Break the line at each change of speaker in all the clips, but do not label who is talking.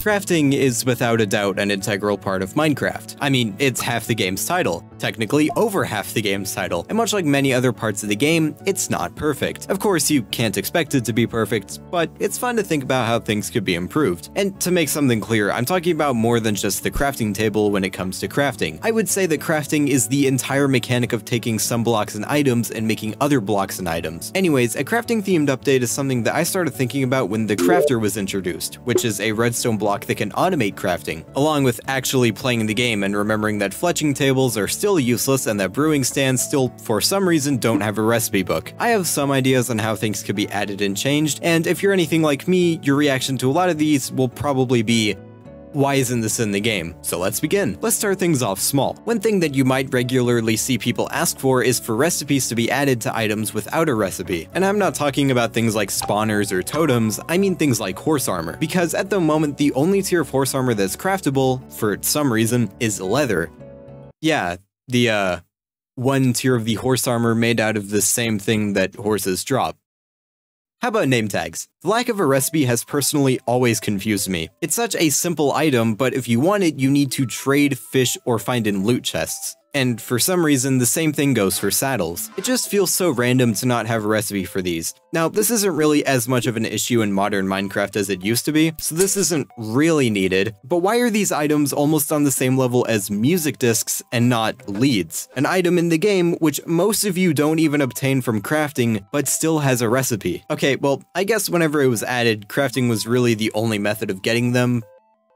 Crafting is without a doubt an integral part of Minecraft. I mean, it's half the game's title, technically over half the game's title, and much like many other parts of the game, it's not perfect. Of course, you can't expect it to be perfect, but it's fun to think about how things could be improved. And to make something clear, I'm talking about more than just the crafting table when it comes to crafting. I would say that crafting is the entire mechanic of taking some blocks and items and making other blocks and items. Anyways, a crafting themed update is something that I started thinking about when the crafter was introduced, which is a redstone block block that can automate crafting, along with actually playing the game and remembering that fletching tables are still useless and that brewing stands still, for some reason, don't have a recipe book. I have some ideas on how things could be added and changed, and if you're anything like me, your reaction to a lot of these will probably be, why isn't this in the game? So let's begin. Let's start things off small. One thing that you might regularly see people ask for is for recipes to be added to items without a recipe. And I'm not talking about things like spawners or totems, I mean things like horse armor. Because at the moment, the only tier of horse armor that's craftable, for some reason, is leather. Yeah, the, uh, one tier of the horse armor made out of the same thing that horses drop. How about name tags? The lack of a recipe has personally always confused me. It's such a simple item, but if you want it, you need to trade, fish, or find in loot chests. And for some reason, the same thing goes for saddles. It just feels so random to not have a recipe for these. Now, this isn't really as much of an issue in modern Minecraft as it used to be, so this isn't really needed, but why are these items almost on the same level as music discs and not leads? An item in the game which most of you don't even obtain from crafting, but still has a recipe. Okay, well, I guess whenever it was added, crafting was really the only method of getting them,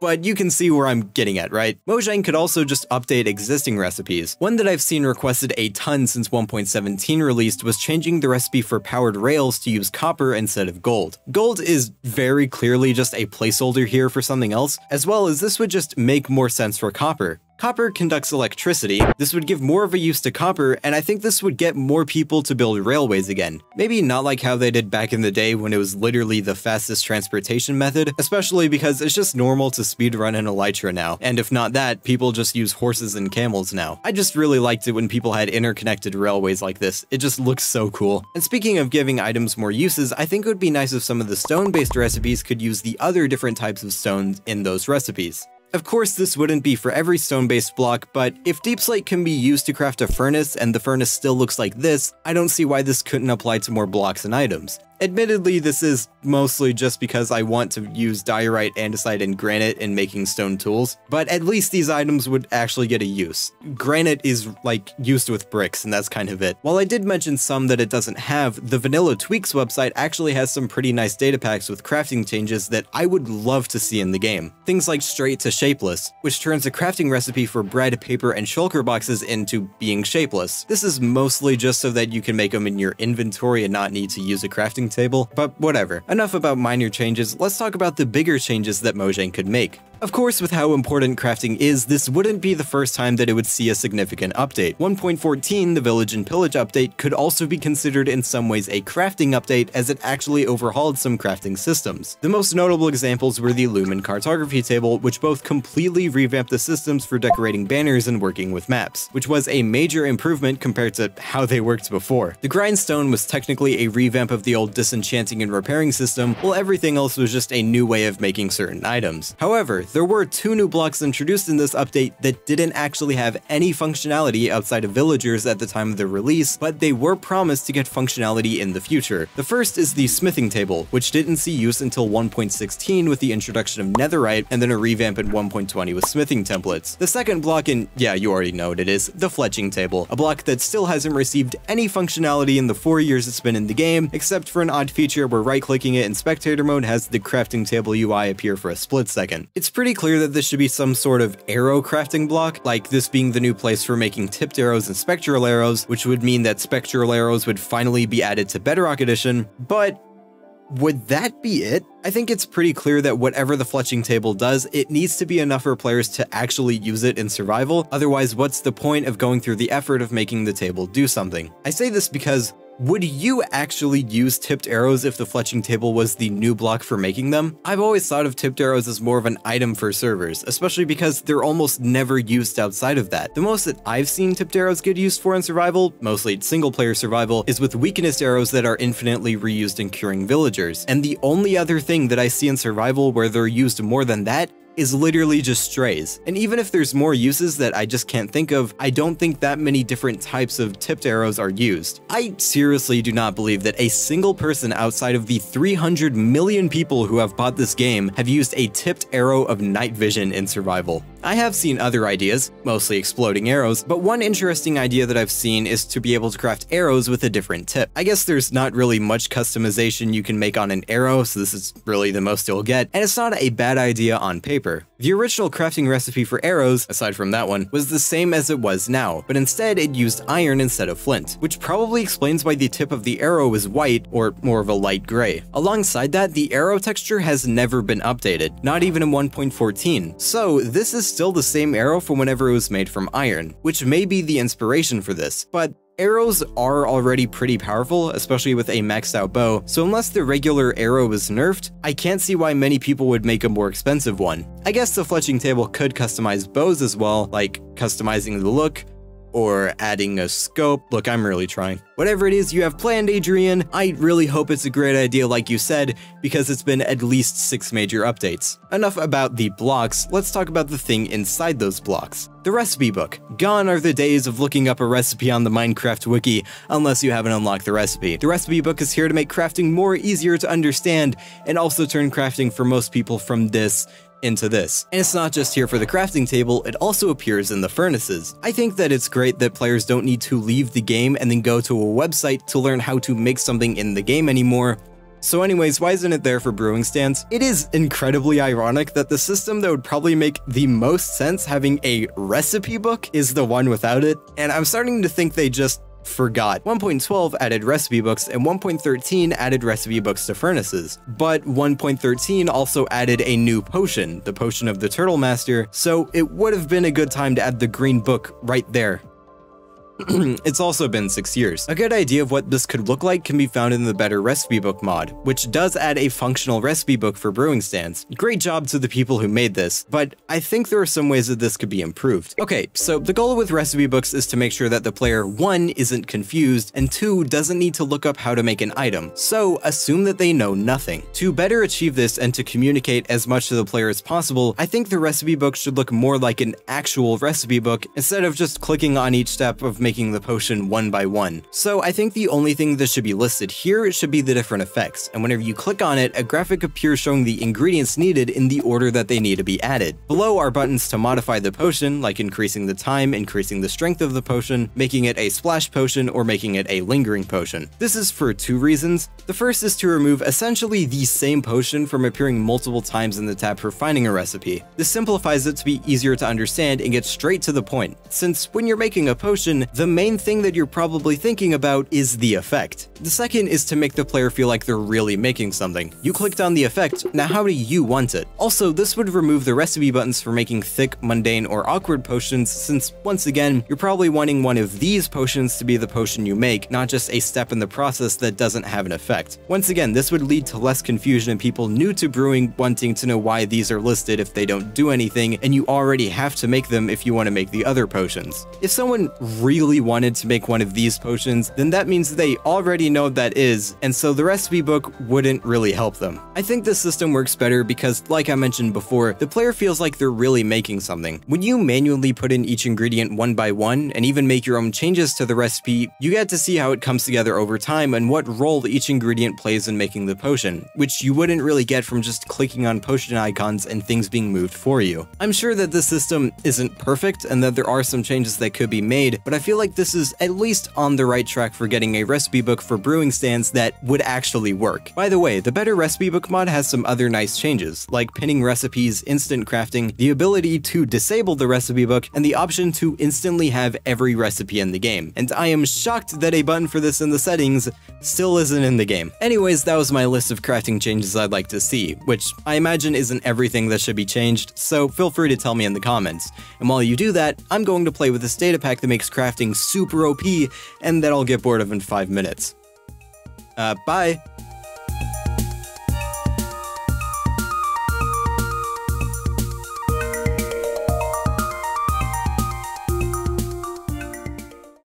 but you can see where I'm getting at, right? Mojang could also just update existing recipes. One that I've seen requested a ton since 1.17 released was changing the recipe for powered rails to use copper instead of gold. Gold is very clearly just a placeholder here for something else, as well as this would just make more sense for copper. Copper conducts electricity, this would give more of a use to copper, and I think this would get more people to build railways again. Maybe not like how they did back in the day when it was literally the fastest transportation method, especially because it's just normal to speedrun an Elytra now, and if not that, people just use horses and camels now. I just really liked it when people had interconnected railways like this, it just looks so cool. And speaking of giving items more uses, I think it would be nice if some of the stone-based recipes could use the other different types of stones in those recipes. Of course, this wouldn't be for every stone-based block, but if deepslate can be used to craft a furnace and the furnace still looks like this, I don't see why this couldn't apply to more blocks and items. Admittedly, this is mostly just because I want to use diorite, andesite, and granite in making stone tools, but at least these items would actually get a use. Granite is, like, used with bricks, and that's kind of it. While I did mention some that it doesn't have, the Vanilla Tweaks website actually has some pretty nice data packs with crafting changes that I would love to see in the game. Things like Straight to Shapeless, which turns a crafting recipe for bread, paper, and shulker boxes into being shapeless. This is mostly just so that you can make them in your inventory and not need to use a crafting table, but whatever. Enough about minor changes, let's talk about the bigger changes that Mojang could make. Of course, with how important crafting is, this wouldn't be the first time that it would see a significant update. 1.14, the Village and Pillage update, could also be considered in some ways a crafting update as it actually overhauled some crafting systems. The most notable examples were the loom and cartography table, which both completely revamped the systems for decorating banners and working with maps, which was a major improvement compared to how they worked before. The grindstone was technically a revamp of the old disenchanting and repairing system, while everything else was just a new way of making certain items. However, there were two new blocks introduced in this update that didn't actually have any functionality outside of villagers at the time of the release, but they were promised to get functionality in the future. The first is the smithing table, which didn't see use until 1.16 with the introduction of netherite and then a revamp in 1.20 with smithing templates. The second block in, yeah, you already know what it is, the fletching table, a block that still hasn't received any functionality in the four years it's been in the game, except for an odd feature where right-clicking it in spectator mode has the crafting table UI appear for a split second. It's pretty clear that this should be some sort of arrow crafting block, like this being the new place for making tipped arrows and spectral arrows, which would mean that spectral arrows would finally be added to Bedrock Edition, but would that be it? I think it's pretty clear that whatever the fletching table does, it needs to be enough for players to actually use it in survival, otherwise what's the point of going through the effort of making the table do something? I say this because Would you actually use tipped arrows if the fletching table was the new block for making them? I've always thought of tipped arrows as more of an item for servers, especially because they're almost never used outside of that. The most that I've seen tipped arrows get used for in survival, mostly single player survival, is with weakness arrows that are infinitely reused in curing villagers. And the only other thing that I see in survival where they're used more than that is literally just strays. And even if there's more uses that I just can't think of, I don't think that many different types of tipped arrows are used. I seriously do not believe that a single person outside of the 300 million people who have bought this game have used a tipped arrow of night vision in survival. I have seen other ideas, mostly exploding arrows, but one interesting idea that I've seen is to be able to craft arrows with a different tip. I guess there's not really much customization you can make on an arrow, so this is really the most you'll get, and it's not a bad idea on paper. The original crafting recipe for arrows, aside from that one, was the same as it was now, but instead it used iron instead of flint, which probably explains why the tip of the arrow is white, or more of a light gray. Alongside that, the arrow texture has never been updated, not even in 1.14, so this is still the same arrow from whenever it was made from iron, which may be the inspiration for this, but Arrows are already pretty powerful, especially with a maxed out bow, so unless the regular arrow is nerfed, I can't see why many people would make a more expensive one. I guess the fletching table could customize bows as well, like customizing the look, or adding a scope. Look, I'm really trying. Whatever it is you have planned, Adrian, I really hope it's a great idea like you said, because it's been at least six major updates. Enough about the blocks, let's talk about the thing inside those blocks. The recipe book. Gone are the days of looking up a recipe on the Minecraft wiki, unless you haven't unlocked the recipe. The recipe book is here to make crafting more easier to understand, and also turn crafting for most people from this into this. And it's not just here for the crafting table, it also appears in the furnaces. I think that it's great that players don't need to leave the game and then go to a website to learn how to make something in the game anymore, so anyways, why isn't it there for brewing stands? It is incredibly ironic that the system that would probably make the most sense having a recipe book is the one without it, and I'm starting to think they just forgot. 1.12 added recipe books and 1.13 added recipe books to furnaces. But 1.13 also added a new potion, the potion of the Turtle Master, so it would have been a good time to add the green book right there. it's also been 6 years. A good idea of what this could look like can be found in the Better Recipe Book mod, which does add a functional recipe book for brewing stands. Great job to the people who made this, but I think there are some ways that this could be improved. Okay, so the goal with recipe books is to make sure that the player 1 isn't confused, and 2 doesn't need to look up how to make an item, so assume that they know nothing. To better achieve this and to communicate as much to the player as possible, I think the recipe book should look more like an actual recipe book instead of just clicking on each step of making the potion one by one. So I think the only thing that should be listed here should be the different effects, and whenever you click on it, a graphic appears showing the ingredients needed in the order that they need to be added. Below are buttons to modify the potion, like increasing the time, increasing the strength of the potion, making it a splash potion, or making it a lingering potion. This is for two reasons. The first is to remove essentially the same potion from appearing multiple times in the tab for finding a recipe. This simplifies it to be easier to understand and get straight to the point, since when you're making a potion, the main thing that you're probably thinking about is the effect. The second is to make the player feel like they're really making something. You clicked on the effect, now how do you want it? Also, this would remove the recipe buttons for making thick, mundane, or awkward potions since, once again, you're probably wanting one of these potions to be the potion you make, not just a step in the process that doesn't have an effect. Once again, this would lead to less confusion and people new to brewing wanting to know why these are listed if they don't do anything, and you already have to make them if you want to make the other potions. If someone really wanted to make one of these potions, then that means they already know what that is, and so the recipe book wouldn't really help them. I think this system works better because, like I mentioned before, the player feels like they're really making something. When you manually put in each ingredient one by one, and even make your own changes to the recipe, you get to see how it comes together over time and what role each ingredient plays in making the potion, which you wouldn't really get from just clicking on potion icons and things being moved for you. I'm sure that this system isn't perfect and that there are some changes that could be made, but I feel like this is at least on the right track for getting a recipe book for brewing stands that would actually work. By the way, the Better Recipe Book mod has some other nice changes, like pinning recipes, instant crafting, the ability to disable the recipe book, and the option to instantly have every recipe in the game. And I am shocked that a button for this in the settings still isn't in the game. Anyways, that was my list of crafting changes I'd like to see, which I imagine isn't everything that should be changed, so feel free to tell me in the comments. And while you do that, I'm going to play with this data pack that makes crafting something super OP and that I'll get bored of in five minutes. Uh, bye!